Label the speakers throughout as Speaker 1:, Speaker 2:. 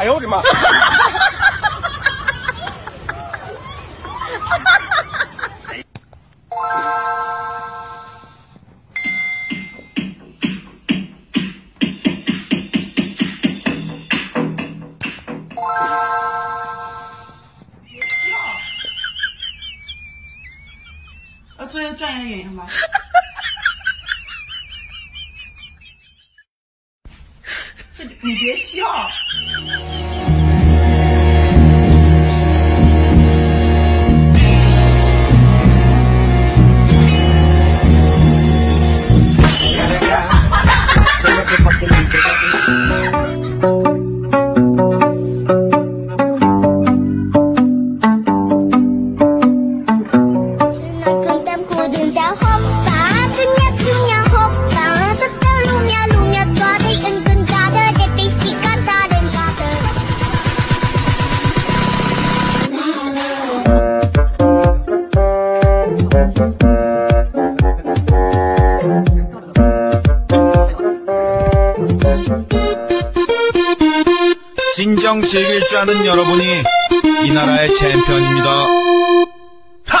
Speaker 1: 哎呦我的妈！
Speaker 2: 要做一个专业演员吗？你别笑。
Speaker 3: 진정 즐길 줄 아는 여러분이 이 나라의 챔피언입니다. 하!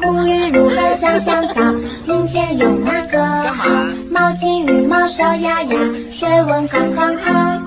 Speaker 4: 沐浴如何香香皂？今天用哪个好？毛巾、羽毛、小鸭鸭，水温刚刚好。